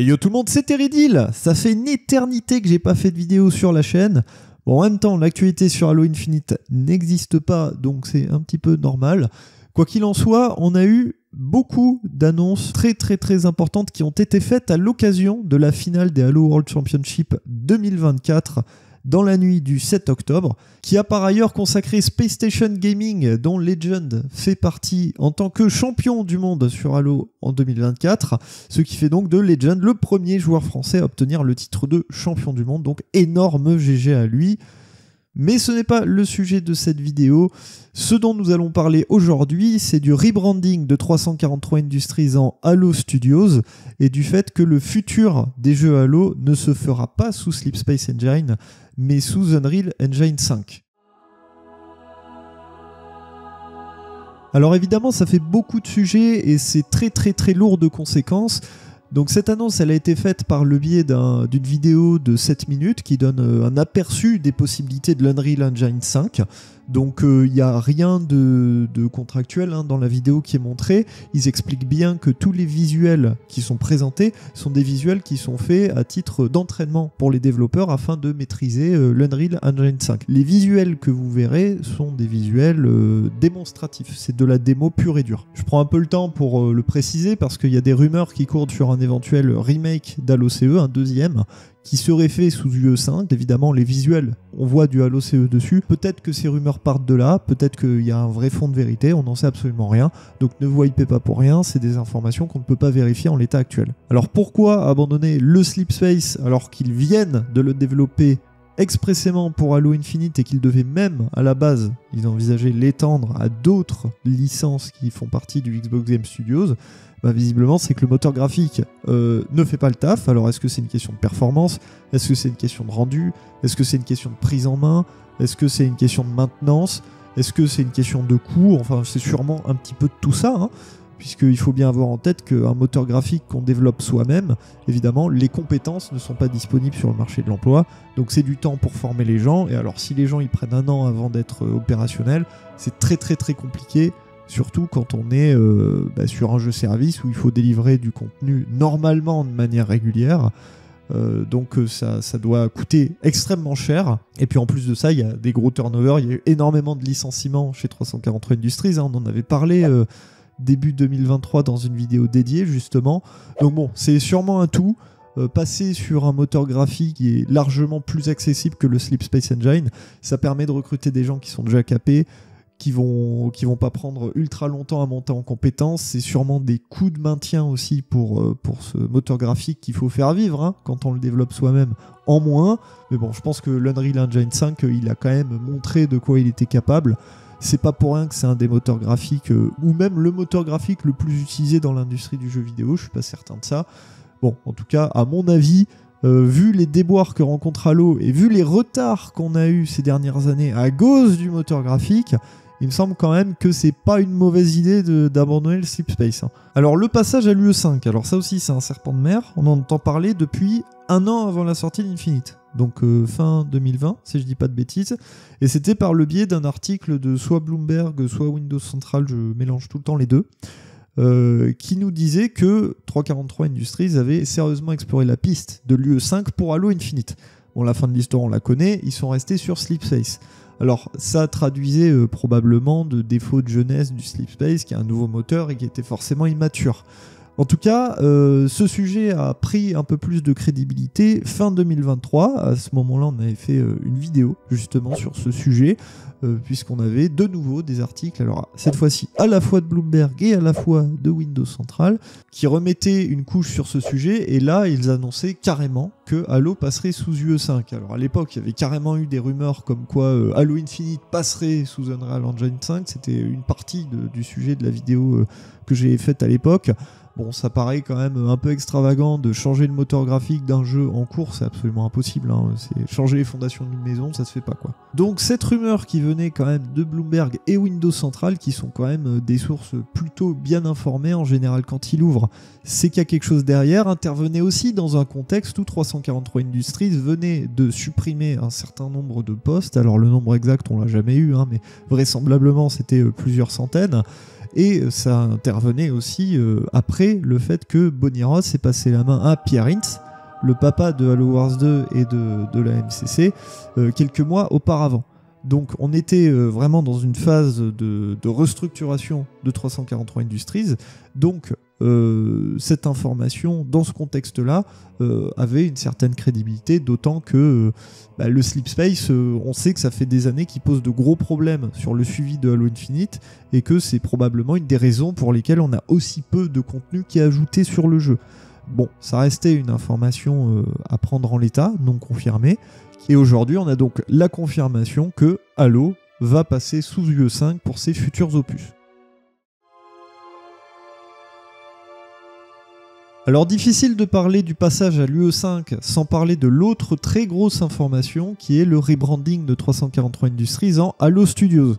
Et yo tout le monde, c'est Teridil Ça fait une éternité que j'ai pas fait de vidéo sur la chaîne. Bon, en même temps, l'actualité sur Halo Infinite n'existe pas, donc c'est un petit peu normal. Quoi qu'il en soit, on a eu beaucoup d'annonces très très très importantes qui ont été faites à l'occasion de la finale des Halo World Championship 2024 dans la nuit du 7 octobre, qui a par ailleurs consacré Space Station Gaming, dont Legend fait partie en tant que champion du monde sur Halo en 2024, ce qui fait donc de Legend le premier joueur français à obtenir le titre de champion du monde, donc énorme GG à lui. Mais ce n'est pas le sujet de cette vidéo. Ce dont nous allons parler aujourd'hui, c'est du rebranding de 343 Industries en Halo Studios et du fait que le futur des jeux Halo ne se fera pas sous Sleep Space Engine, mais sous Unreal Engine 5. Alors évidemment, ça fait beaucoup de sujets et c'est très très très lourd de conséquences. Donc cette annonce, elle a été faite par le biais d'une vidéo de 7 minutes qui donne euh, un aperçu des possibilités de l'Unreal Engine 5. Donc il euh, n'y a rien de, contractuel hein, dans la vidéo qui est montrée. Ils expliquent bien que tous les visuels qui sont présentés sont des visuels qui sont faits à titre d'entraînement pour les développeurs afin de maîtriser euh, l'Unreal Engine 5. Les visuels que vous verrez sont des visuels euh, démonstratifs. C'est de la démo pure et dure. Je prends un peu le temps pour le préciser parce qu'il y a des rumeurs qui courent sur un éventuel remake d'Halo CE, un deuxième, qui serait fait sous UE5. Évidemment, les visuels, on voit du Halo CE dessus. Peut-être que ces rumeurs partent de là, peut-être qu'il y a un vrai fond de vérité, on n'en sait absolument rien. Donc ne vous hypez pas pour rien, c'est des informations qu'on ne peut pas vérifier en l'état actuel. Alors pourquoi abandonner le Sleep Space alors qu'ils viennent de le développer expressément pour Halo Infinite et qu'ils devaient même à la base, ils envisageaient l'étendre à d'autres licences qui font partie du Xbox Game Studios? Bah, visiblement, c'est que le moteur graphique euh, ne fait pas le taf. Alors, est-ce que c'est une question de performance? Est-ce que c'est une question de rendu? Est-ce que c'est une question de prise en main? Est-ce que c'est une question de maintenance? Est-ce que c'est une question de coût? Enfin, c'est sûrement un petit peu de tout ça. Hein, puisqu'il faut bien avoir en tête qu'un moteur graphique qu'on développe soi-même, évidemment, les compétences ne sont pas disponibles sur le marché de l'emploi. Donc, c'est du temps pour former les gens. Et alors, si les gens ils prennent un an avant d'être opérationnels, c'est très très très compliqué surtout quand on est euh, bah, sur un jeu service où il faut délivrer du contenu normalement de manière régulière. Euh, donc euh, ça, ça, doit coûter extrêmement cher. Et puis en plus de ça, il y a des gros turnovers, il y a eu énormément de licenciements chez 343 Industries, hein. on en avait parlé début 2023 dans une vidéo dédiée justement. Donc bon, c'est sûrement un tout. passer sur un moteur graphique qui est largement plus accessible que le Sleep Space Engine, ça permet de recruter des gens qui sont déjà capés, qui vont qui vont pas prendre ultra longtemps à monter en compétence. C'est sûrement des coûts de maintien aussi pour, euh, pour ce moteur graphique qu'il faut faire vivre hein, quand on le développe soi-même en moins. Mais bon, je pense que l'Unreal Engine 5, euh, il a quand même montré de quoi il était capable. C'est pas pour rien que c'est un des moteurs graphiques, euh, ou même le moteur graphique le plus utilisé dans l'industrie du jeu vidéo, je suis pas certain de ça. Bon, en tout cas, à mon avis, vu les déboires que rencontre Halo et vu les retards qu'on a eu ces dernières années à cause du moteur graphique, il me semble quand même que c'est pas une mauvaise idée d'abandonner le Sleep Space. Hein. Alors le passage à l'UE5, alors ça aussi c'est un serpent de mer, on en entend parler depuis un an avant la sortie d'Infinite. Donc euh, fin 2020, si je dis pas de bêtises. Et c'était par le biais d'un article de soit Bloomberg, soit Windows Central, je mélange tout le temps les deux. Euh, qui nous disait que 343 Industries avait sérieusement exploré la piste de l'UE5 pour Halo Infinite. Bon, la fin de l'histoire, on la connaît, ils sont restés sur Sleep Space. Alors ça traduisait euh, probablement de défauts de jeunesse du Sleep Space, qui est un nouveau moteur et qui était forcément immature. En tout cas, euh, ce sujet a pris un peu plus de crédibilité fin 2023. À ce moment-là, on avait fait euh, une vidéo justement sur ce sujet, euh, puisqu'on avait de nouveau des articles, alors cette fois-ci à la fois de Bloomberg et à la fois de Windows Central, qui remettaient une couche sur ce sujet. Et là, ils annonçaient carrément que Halo passerait sous UE5. Alors à l'époque, il y avait carrément eu des rumeurs comme quoi Halo Infinite passerait sous Unreal Engine 5. C'était une partie du sujet de la vidéo que j'ai faite à l'époque. Bon, ça paraît quand même un peu extravagant de changer le moteur graphique d'un jeu en cours, c'est absolument impossible. Hein. C'est changer les fondations d'une maison, ça se fait pas quoi. Donc cette rumeur qui venait quand même de Bloomberg et Windows Central, qui sont quand même euh, des sources plutôt bien informées en général quand il ouvre, c'est qu'il y a quelque chose derrière, intervenait aussi dans un contexte où 343 Industries venait de supprimer un certain nombre de postes. Alors le nombre exact on l'a jamais eu, hein, mais vraisemblablement c'était euh, plusieurs centaines Et ça intervenait aussi après le fait que Bonnie Ross ait passé la main à Pierre Hintz, le papa de Halo Wars 2 et de, la MCC, quelques mois auparavant. Donc on était euh, vraiment dans une phase de, restructuration de 343 Industries. Donc euh, cette information, dans ce contexte-là, euh, avait une certaine crédibilité, d'autant que bah, le Sleep Space, on sait que ça fait des années qu'il pose de gros problèmes sur le suivi de Halo Infinite, et que c'est probablement une des raisons pour lesquelles on a aussi peu de contenu qui est ajouté sur le jeu. Bon, ça restait une information à prendre en l'état, non confirmée. Et aujourd'hui, on a donc la confirmation que Halo va passer sous UE5 pour ses futurs opus. Alors difficile de parler du passage à l'UE5 sans parler de l'autre très grosse information qui est le rebranding de 343 Industries en Halo Studios.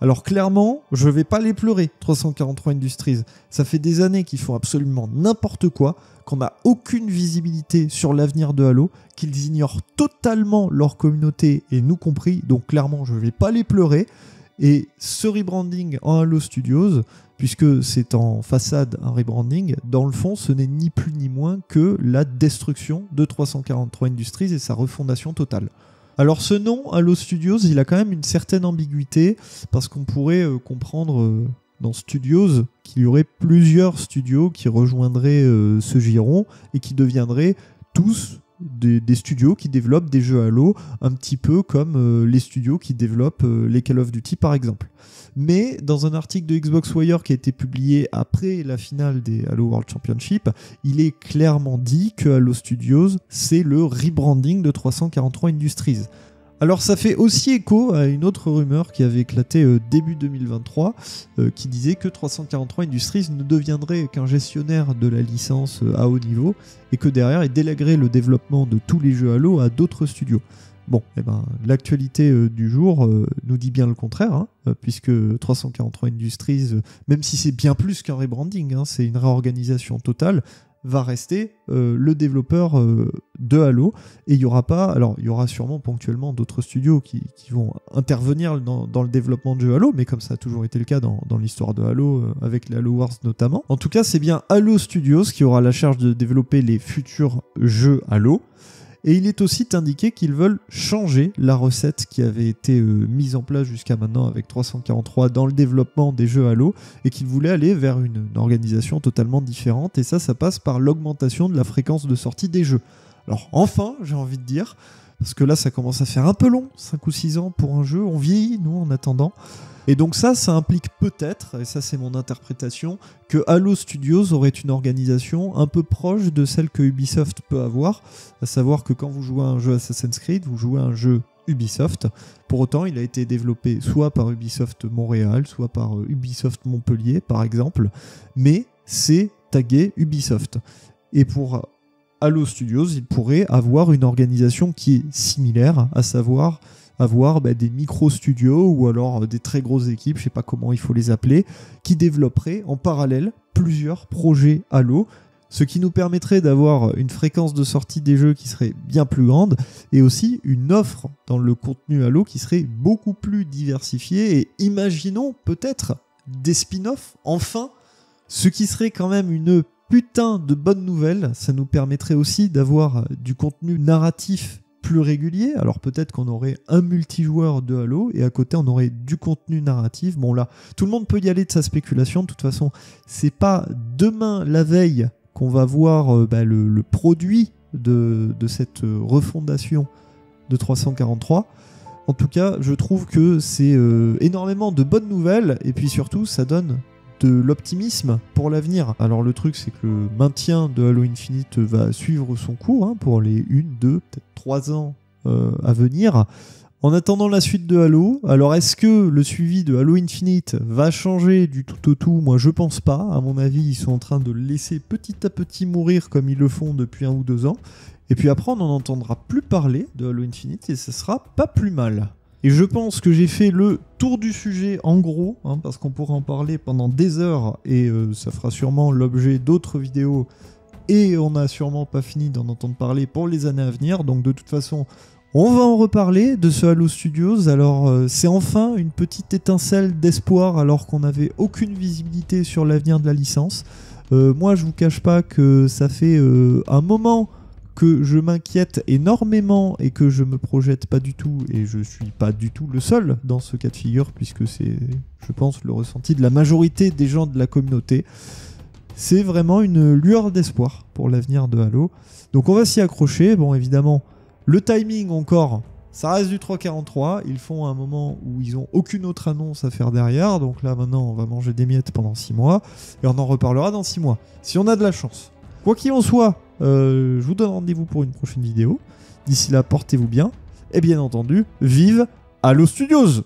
Alors clairement, je vais pas les pleurer, 343 Industries. Ça fait des années qu'ils font absolument n'importe quoi, qu'on n'a aucune visibilité sur l'avenir de Halo, qu'ils ignorent totalement leur communauté et nous compris. Donc clairement, je vais pas les pleurer. Et ce rebranding en Halo Studios, puisque c'est en façade un rebranding, dans le fond, ce n'est ni plus ni moins que la destruction de 343 Industries et sa refondation totale. Alors ce nom, Halo Studios, il a quand même une certaine ambiguïté parce qu'on pourrait euh, comprendre euh, dans Studios qu'il y aurait plusieurs studios qui rejoindraient euh, ce giron et qui deviendraient tous des, studios qui développent des jeux Halo, un petit peu comme les studios qui développent les Call of Duty par exemple. Mais dans un article de Xbox Wire qui a été publié après la finale des Halo World Championship, il est clairement dit que Halo Studios, c'est le rebranding de 343 Industries. Alors ça fait aussi écho à une autre rumeur qui avait éclaté euh, début 2023 euh, qui disait que 343 Industries ne deviendrait qu'un gestionnaire de la licence euh, à haut niveau et que derrière il délèguerait le développement de tous les jeux Halo à d'autres studios. Bon, eh ben, l'actualité du jour nous dit bien le contraire, hein, puisque 343 Industries, même si c'est bien plus qu'un rebranding, hein, c'est une réorganisation totale, va rester le développeur de Halo. Et il y aura pas, alors il y aura sûrement ponctuellement d'autres studios qui, vont intervenir dans, le développement de jeux Halo, mais comme ça a toujours été le cas dans, dans l'histoire de Halo, avec les Halo Wars notamment. En tout cas, c'est bien Halo Studios qui aura la charge de développer les futurs jeux Halo. Et il est aussi indiqué qu'ils veulent changer la recette qui avait été euh, mise en place jusqu'à maintenant avec 343 dans le développement des jeux Halo et qu'ils voulaient aller vers une, organisation totalement différente. Et ça, ça passe par l'augmentation de la fréquence de sortie des jeux. Alors enfin, j'ai envie de dire, parce que là ça commence à faire un peu long, 5 ou 6 ans pour un jeu, on vieillit nous en attendant. Et donc ça, ça implique peut-être, et ça c'est mon interprétation, que Halo Studios aurait une organisation un peu proche de celle que Ubisoft peut avoir, à savoir que quand vous jouez à un jeu Assassin's Creed, vous jouez à un jeu Ubisoft. Pour autant, il a été développé soit par Ubisoft Montréal, soit par euh, Ubisoft Montpellier, par exemple, mais c'est tagué Ubisoft. Et pour Halo Studios, il pourrait avoir une organisation qui est similaire, à savoir avoir bah, des micro-studios ou alors des très grosses équipes, je sais pas comment il faut les appeler, qui développeraient en parallèle plusieurs projets Halo, ce qui nous permettrait d'avoir une fréquence de sortie des jeux qui serait bien plus grande et aussi une offre dans le contenu Halo qui serait beaucoup plus diversifiée et imaginons peut-être des spin-offs enfin, ce qui serait quand même une putain de bonne nouvelle, ça nous permettrait aussi d'avoir du contenu narratif plus régulier. Alors peut-être qu'on aurait un multijoueur de Halo et à côté on aurait du contenu narratif. Bon là, tout le monde peut y aller de sa spéculation. De toute façon, c'est pas demain la veille qu'on va voir euh, bah, le, produit de, cette euh, refondation de 343. En tout cas, je trouve que c'est euh, énormément de bonnes nouvelles et puis surtout ça donne l'optimisme pour l'avenir. Alors le truc c'est que le maintien de Halo Infinite va suivre son cours hein, pour les 1, 2, peut-être 3 ans euh, à venir. En attendant la suite de Halo, alors est-ce que le suivi de Halo Infinite va changer du tout au tout? Moi je pense pas. À mon avis, ils sont en train de laisser petit à petit mourir comme ils le font depuis un ou deux ans. Et puis après, on n'en entendra plus parler de Halo Infinite et ce sera pas plus mal. Et je pense que j'ai fait le tour du sujet en gros, hein, parce qu'on pourra en parler pendant des heures et euh, ça fera sûrement l'objet d'autres vidéos. Et on n'a sûrement pas fini d'en entendre parler pour les années à venir. Donc de toute façon, On va en reparler de ce Halo Studios. Alors, euh, c'est enfin une petite étincelle d'espoir alors qu'on n'avait aucune visibilité sur l'avenir de la licence. Euh, moi, je vous cache pas que ça fait un moment que je m'inquiète énormément et que je me projette pas du tout, et je suis pas du tout le seul dans ce cas de figure, puisque c'est, je pense, le ressenti de la majorité des gens de la communauté. C'est vraiment une lueur d'espoir pour l'avenir de Halo. Donc on va s'y accrocher. Bon, évidemment, le timing encore, ça reste du 3.43. Ils font un moment où ils ont aucune autre annonce à faire derrière. Donc là, maintenant, on va manger des miettes pendant 6 mois. Et on en reparlera dans 6 mois. Si on a de la chance. Quoi qu'il en soit, euh, je vous donne rendez-vous pour une prochaine vidéo. D'ici là, portez-vous bien. Et bien entendu, vive Halo Studios